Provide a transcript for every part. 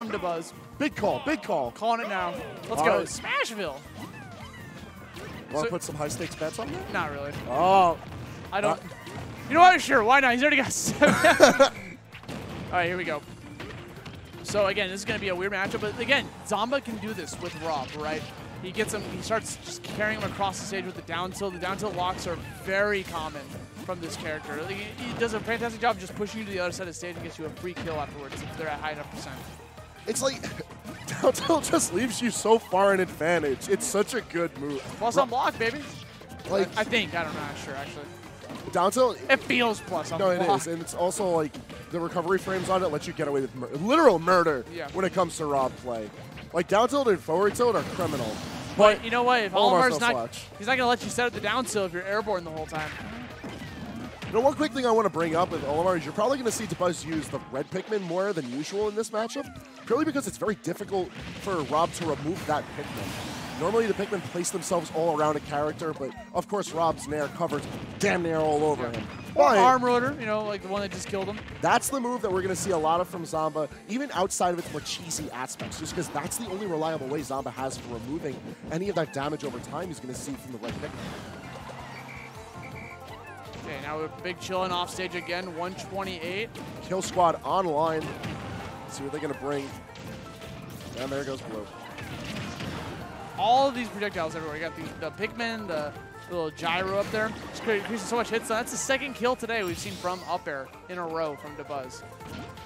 from Dabuz. Big call, big call. Calling it now. Let's All go. right. Smashville. Want to So- put some high stakes bets on that? Not really. Oh, I don't. Uh, you know what? Sure. Why not? He's already got seven. All right, here we go. So again, this is going to be a weird matchup, but again, Zomba can do this with Rob, right? He gets him. He starts just carrying him across the stage with the down tilt. The down tilt locks are very common from this character. Like, He he does a fantastic job of just pushing you to the other side of the stage and gets you a free kill afterwards if they're at high enough percent. It's like down tilt just leaves you so far in advantage. It's such a good move. Plus Ro- on block, baby. Like I think. I don't know. I'm not sure actually. down tilt. It feels plus on No, it block. is, and it's also like the recovery frames on it let you get away with mur- literal murder Yeah. when it comes to Rob play. Like down tilt and forward tilt are criminal. But you know what? If Olimar's Olimar's not, he's not gonna let you set up the down tilt if you're airborne the whole time. You know, one quick thing I want to bring up with Olimar is you're probably going to see Dabuz use the red Pikmin more than usual in this matchup, purely because it's very difficult for Rob to remove that Pikmin. Normally, the Pikmin place themselves all around a character, but of course, Rob's Nair covers damn near all over him. Or But arm rotor, you know, like the one that just killed him. that's the move that we're going to see a lot of from Zomba, even outside of its more cheesy aspects, just because that's the only reliable way Zomba has for removing any of that damage over time he's going to see from the red Pikmin. Okay, now we're big chilling off stage again, 128. Kill Squad online. Let's see what they're going to bring. And there goes Blue. All of these projectiles everywhere. You got the, the Pikmin, the little gyro up there. Just cre- increasing so much hits. That's the second kill today we've seen from up air in a row from Dabuz.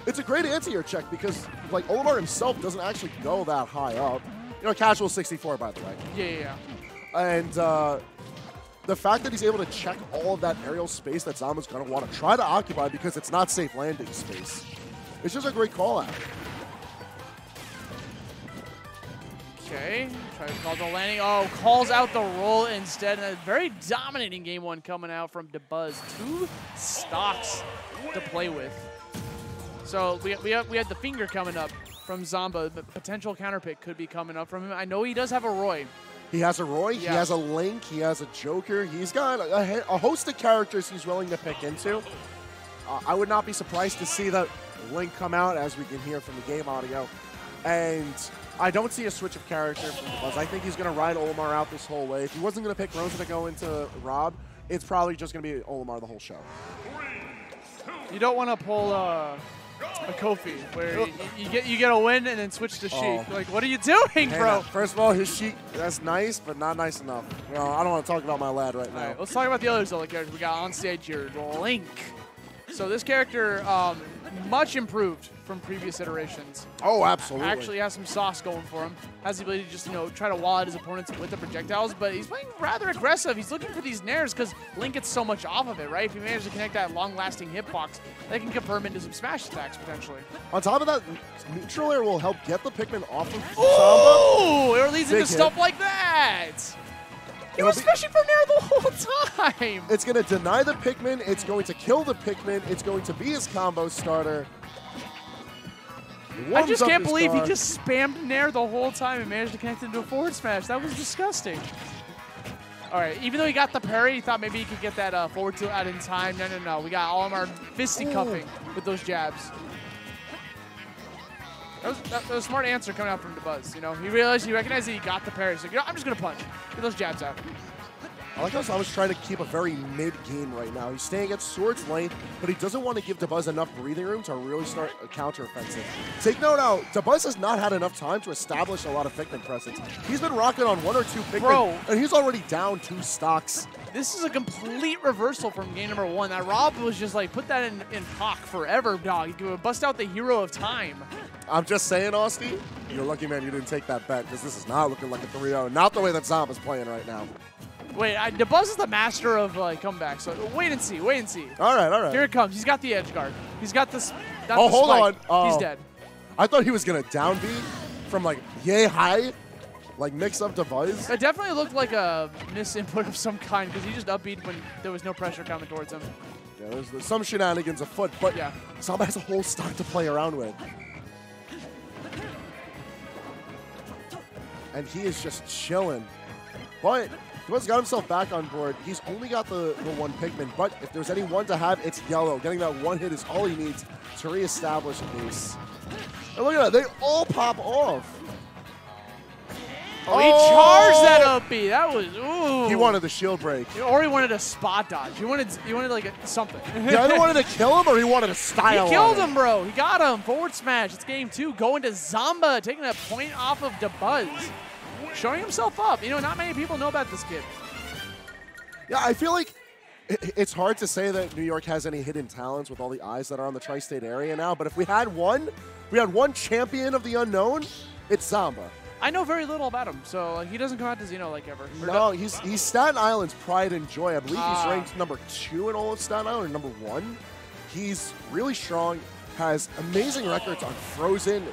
It's a great anti-air check because, like, Olimar himself doesn't actually go that high up. You know, casual 64, by the way. Yeah, yeah, yeah. And uh, the fact that he's able to check all of that aerial space that Zomba's going to want to try to occupy because it's not safe landing space. It's just a great call out. Okay, try to call the landing. Oh, calls out the roll instead. And a very dominating game one coming out from Dabuz. Two stocks to play with. So we, we, we had the finger coming up from Zomba. The potential counter pick could be coming up from him. I know he does have a Roy. He has a Roy, he has a Link, he has a Joker. He's got a, a- a host of characters he's willing to pick into. Uh, I would not be surprised to see that Link come out, as we can hear from the game audio. And I don't see a switch of character from Buzz. I think he's going to ride Olimar out this whole way. If he wasn't going to pick Rosa to go into Rob, it's probably just going to be Olimar the whole show. You don't want to pull uh, a Kofi where you, you get you get a win and then switch to Sheik. Oh. Like, what are you doing, bro? first of all, his sheet, that's nice, but not nice enough. Well, I don't want to talk about my lad right All now. right, let's talk about the other Zelda characters we got on stage here. Link. So this character, um, much improved from previous iterations. Oh, absolutely. Actually has some sauce going for him. Has the ability to just, you know, try to wall out his opponents with the projectiles, but he's playing rather aggressive. He's looking for these nairs because Link gets so much off of it, right? If he manages to connect that long-lasting hitbox, that can confirm into some smash attacks potentially. On top of that, neutral air will help get the Pikmin off of Zomba. Ooh, it leads Big into hit. stuff like that. He was be- fishing for Nair the whole time. It's going to deny the Pikmin. It's going to kill the Pikmin. It's going to be his combo starter. I just can't believe he just spammed Nair the whole time and managed to connect into a forward smash. That was disgusting. All right, even though he got the parry, he thought maybe he could get that uh, forward tilt out in time. No, no, no. We got all of our fisticuffing with those jabs. That was, that, was a smart answer coming out from Dabuz. You know, he realized, he recognized that he got the parry. So, you know, I'm just going to punch. Get those jabs out. I like how Zomba's trying to keep a very mid game right now. He's staying at Sword's length, but he doesn't want to give Dabuz enough breathing room to really start a counteroffensive. Take note now, Dabuz has not had enough time to establish a lot of Pikmin presence. He's been rocking on one or two Pikmin, Bro. and he's already down two stocks. This is a complete reversal from game number one. That Rob was just like, put that in, in Pac forever, dog. You bust out the hero of time. I'm just saying, Austin, you're lucky man you didn't take that bet because this is not looking like a 3-0. Not the way that Zomba's playing right now. Wait, I, Dabuz is the master of uh, comebacks. So wait and see. Wait and see. All right, all right. Here it comes. He's got the edge guard. He's got this. Oh, the hold spike. on. Oh. He's dead. I thought he was gonna downbeat from like yay high, like mix up device. It definitely looked like a misinput of some kind because he just upbeat when there was no pressure coming towards him. Yeah, there's, there's some shenanigans afoot, but Yeah. Zomba has a whole stock to play around with. And he is just chilling. But Dwayne's got himself back on board. He's only got the, the one Pikmin, but if there's any one to have, it's yellow. Getting that one hit is all he needs to reestablish base. And look at that. They all pop off. Oh, he charged that oh! up B. That was ooh. He wanted the shield break. or he wanted a spot dodge. He wanted he wanted like a, something. He either wanted to kill him or he wanted to style He killed him, bro. He got him. Forward smash. It's game two. Going to Zomba, taking a point off of Dabuz. Showing himself up. You know, not many people know about this kid. Yeah, I feel like it's hard to say that New York has any hidden talents with all the eyes that are on the tri-state area now. But if we had one, we had one champion of the unknown. It's Zomba. I know very little about him, so like, he doesn't come out to Xeno like ever. No, he's he's Staten Island's pride and joy. I believe Ah. he's ranked number two in all of Staten Island, or number one. He's really strong, has amazing records on Frozen.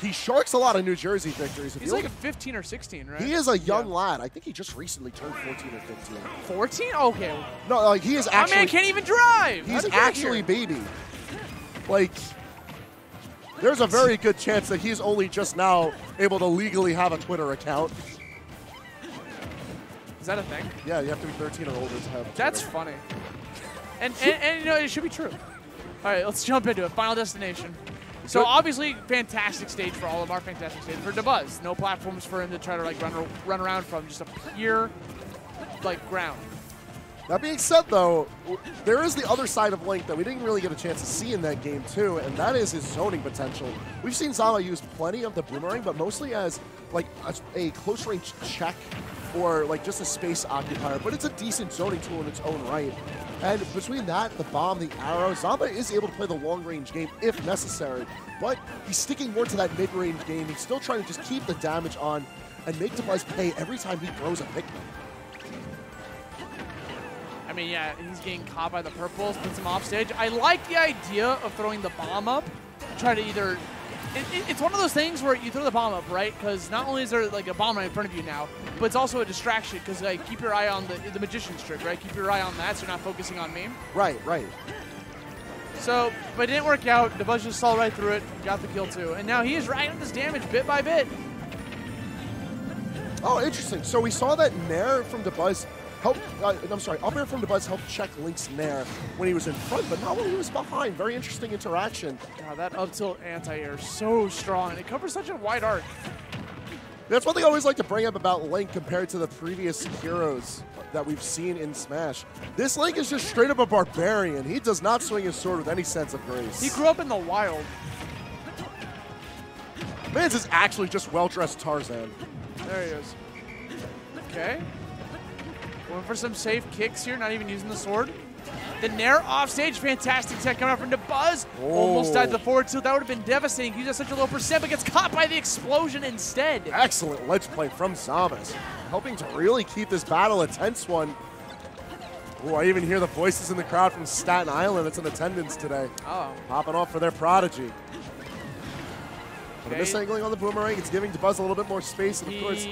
He sharks a lot of New Jersey victories. If He's like a 15 or 16, right? he is a young Yeah. lad. I think he just recently turned 14 or 15. 14? Okay. No, like he is actually. My man can't even drive. He's actually baby. Like there's a very good chance that he's only just now able to legally have a Twitter account. Is that a thing? Yeah, you have to be 13 or older to have. a That's funny. And, and, and you know, it should be true. All right, let's jump into it. Final destination. So Good. obviously, fantastic stage for all of our fantastic stage for Dabuz. No platforms for him to try to like run run around from. Just a pure like ground. That being said, though, there is the other side of Link that we didn't really get a chance to see in that game, too, and that is his zoning potential. We've seen Zomba use plenty of the boomerang, but mostly as like a, a close range check or like just a space occupier, but it's a decent zoning tool in its own right. And between that, the bomb, the arrow, Zomba is able to play the long range game if necessary, but he's sticking more to that mid range game. He's still trying to just keep the damage on and make Dabuz pay every time he throws a Pikmin. I mean, yeah, he's getting caught by the purples, puts him off stage. I like the idea of throwing the bomb up, try to either. It, it- it's one of those things where you throw the bomb up, right? Because not only is there like a bomb right in front of you now, but it's also a distraction. Because like keep your eye on the the magician's trick, right? Keep your eye on that, so you're not focusing on me. Right, right. So, but it didn't work out. The Buzz just saw right through it, got the kill too, and now he is up this damage bit by bit. Oh, interesting. So we saw that Nair from the Buzz helped. Uh, I'm sorry, up air from the Buzz helped check Link's Nair when he was in front, but not when he was behind. Very interesting interaction. God, that up tilt anti-air so strong, and it covers such a wide arc. That's one thing I always like to bring up about Link compared to the previous heroes that we've seen in Smash. This Link is just straight up a barbarian. He does not swing his sword with any sense of grace. He grew up in the wild. Mans is actually just well-dressed Tarzan. There he is. Okay. Going for some safe kicks here, not even using the sword. The Nair offstage, fantastic tech coming out from Dabuz. Almost died to the forward tilt. That would have been devastating. He's at such a low percent, but gets caught by the explosion instead. Excellent ledge play from Zomba's, helping to really keep this battle a tense one. Oh, I even hear the voices in the crowd from Staten Island that's in attendance today. Oh. Popping off for their prodigy. But Okay. this angling on the boomerang, it's giving Dabuz a little bit more space. And of course,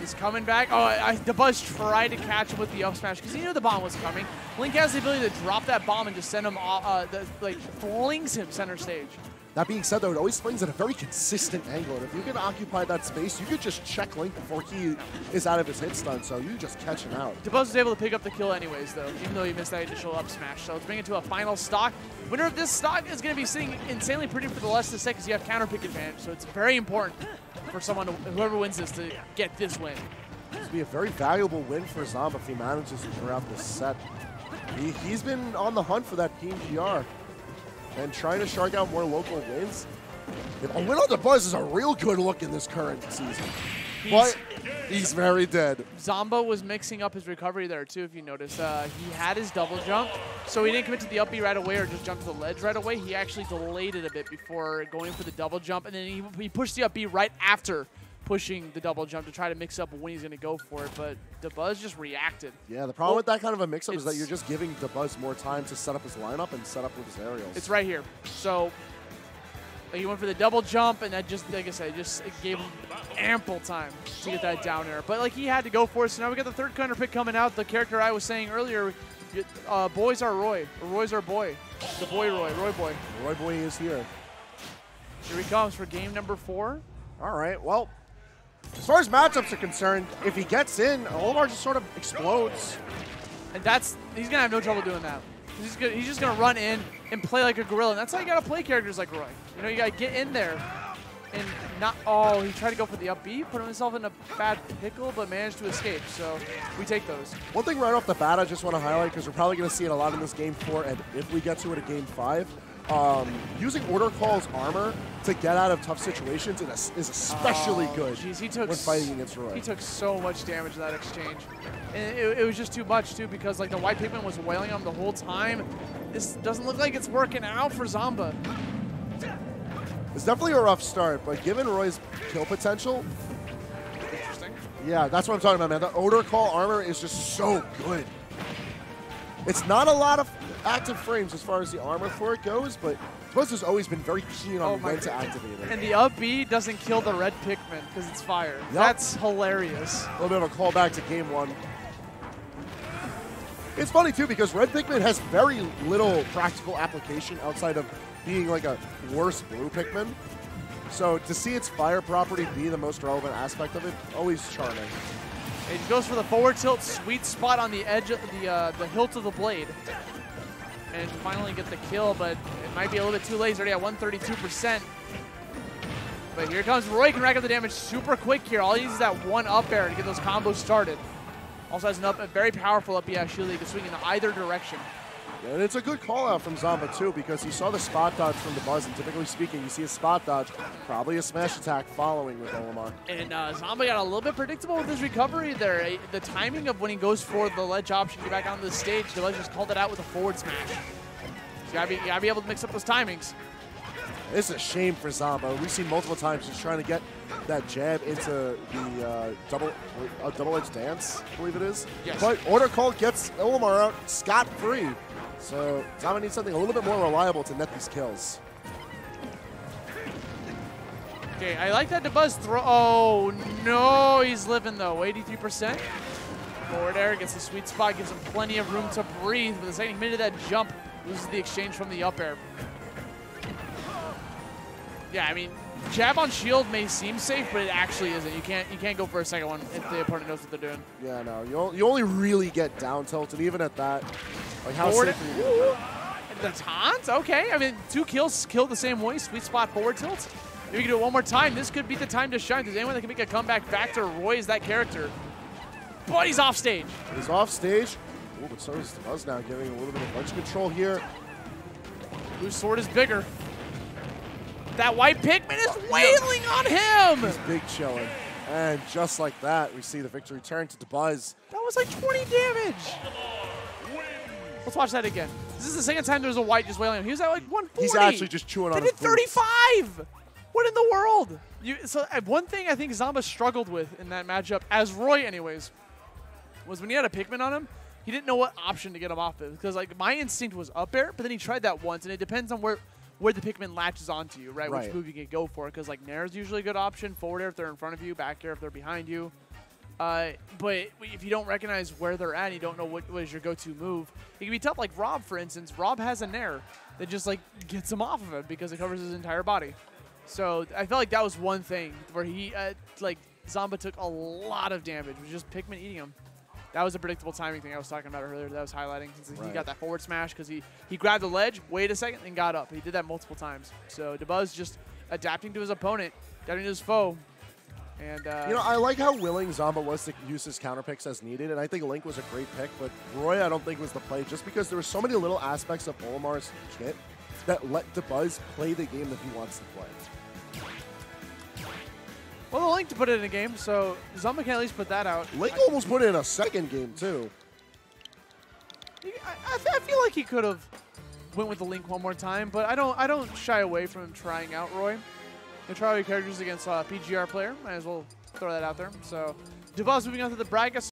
He is coming back. Oh, I, Dabuz tried to catch him with the up smash because he knew the bomb was coming. Link has the ability to drop that bomb and just send him, uh, the, like, flings him center stage. That being said, though, it always swings at a very consistent angle. And if you can occupy that space, you could just check Link before he is out of his hit stun. So you just catch him out. Dabuz was able to pick up the kill anyways, though, even though he missed that initial up smash. So let's bring it to a final stock. Winner of this stock is going to be sitting insanely pretty for the rest of the set because you have counter pick advantage. So it's very important for someone, to, whoever wins this, to get this win. This would be a very valuable win for Zomba if he manages to throughout this set. He, he's been on the hunt for that PGR and trying to shark out more local wins. If A win on the Buzz is a real good look in this current season. He's, But he's very dead. Zomba was mixing up his recovery there too, if you notice. Uh, he had his double jump, so he didn't commit to the up B right away or just jump to the ledge right away. He actually delayed it a bit before going for the double jump, and then he, he pushed the up B right after pushing the double jump to try to mix up when he's going to go for it. But Dabuz just reacted. Yeah, the problem Well, with that kind of a mix-up is that you're just giving the Buzz more time to set up his lineup and set up with his aerials. It's right here. So like, he went for the double jump, and that just, like I said, just it gave him ample time to get that down air. But like he had to go for it. So now we got the third counter pick coming out. The character I was saying earlier, uh, boys are Roy, Roy's our boy. The boy Roy, Roy boy. Roy Boy is here. Here he comes for game number four. All right, well, as far as matchups are concerned, if he gets in, Olimar just sort of explodes. And that's he's gonna have no trouble doing that. He's, gonna, he's just going to run in and play like a gorilla. And that's how you got to play characters like Roy. You know, you got to get in there and not. Oh, he tried to go for the up B, put himself in a bad pickle, but managed to escape. So we take those. One thing right off the bat I just want to highlight, because we're probably going to see it a lot in this game four, and if we get to it at game five, um, using Order Call's armor to get out of tough situations is, is especially Oh, good Jeez, he took when fighting against Roy. He took so much damage in that exchange. And it, it was just too much, too, because like the white Pikmin was wailing on him the whole time. This doesn't look like it's working out for Zomba. It's definitely a rough start, but given Roy's kill potential, Interesting. yeah, that's what I'm talking about, man. The Odor Call armor is just so good. It's not a lot of active frames as far as the armor for it goes, but Buzz has always been very keen on Oh when to activate it. And the up B doesn't kill the red Pikmin because it's fire. That's hilarious. A little bit of a callback to game one. It's funny too because Red Pikmin has very little practical application outside of being like a worse blue Pikmin. So to see its fire property be the most relevant aspect of it, always charming. It goes for the forward tilt, sweet spot on the edge of the uh, the hilt of the blade. And finally get the kill, but it might be a little bit too late. He's already at 132%. But here comes Roy, can rack up the damage super quick here. All he needs is that one up air to get those combos started. Also has an up, a very powerful up that he can swing in either direction. And it's a good call out from Zomba too because he saw the spot dodge from the Buzz, and typically speaking, you see a spot dodge, probably a smash attack following with Olimar. And uh, Zomba got a little bit predictable with his recovery there. Eh, The timing of when he goes for the ledge option to get back onto the stage, the ledge just called it out with a forward smash. So you gotta be, you gotta be able to mix up those timings. It's a shame for Zomba. We've seen multiple times he's trying to get that jab into the uh, double uh, double-edged dance, I believe it is. Yes. But Order Call gets Olimar out scot-free. So Zomba needs something a little bit more reliable to net these kills. Okay, I like that Dabuz throw. Oh, no, he's living though. 83%. Forward air gets the sweet spot, gives him plenty of room to breathe. But the second he committed that jump, loses the exchange from the up air. Yeah, I mean, jab on shield may seem safe, but it actually isn't. You can't you can't go for a second one if the opponent knows what they're doing. Yeah, no, you, you only really get down tilted, even at that, like how Forward- safe are you gonna? The taunt? Okay. I mean, two kills kill the same way. Sweet spot forward tilt. If we can do it one more time, this could be the time to shine. There's anyone that can make a comeback factor. Roy is that character. But he's off stage. He's off stage. Ooh, but so is Buzz now, giving a little bit of punch control here. Whose sword is bigger? That white Pikmin is wailing on him! He's big chilling. And just like that, we see the victory turn to Buzz. That was like 20 damage. Let's watch that again. This is the second time there's a white just wailing on him. He was at like 140. He's actually just chewing They on his did boots. 35. What in the world? You, so uh, one thing I think Zomba struggled with in that matchup, as Roy anyways, was when he had a Pikmin on him, he didn't know what option to get him off of. Because like my instinct was up air, but then he tried that once, and it depends on where where the Pikmin latches onto you, right? Which move you can go for. Because like Nair is usually a good option, forward air if they're in front of you, back air if they're behind you. Uh, but if you don't recognize where they're at, and you don't know what, what is your go-to move, it can be tough. Like Rob, for instance, Rob has a nair that just like gets him off of it because it covers his entire body. So I felt like that was one thing where he, uh, like Zomba took a lot of damage, it was just Pikmin eating him. That was a predictable timing thing I was talking about earlier. That I was highlighting since he got that forward smash because he he grabbed the ledge, wait a second, and got up. He did that multiple times. So Dabuz just adapting to his opponent, adapting to his foe, and uh, You know, I like how willing Zomba was to use his counter picks as needed, and I think Link was a great pick, but Roy I don't think was the play just because there were so many little aspects of Olimar's kit that let Dabuz play the game that he wants to play. Well, the link to put it in a game, so Zomba can at least put that out. Link I, almost put it in a second game too. I, I I feel like he could have went with the link one more time, but I don't I don't shy away from him trying out Roy. Your characters against uh, a PGR player. Might as well throw that out there. So, Dabuz moving on to the bracket.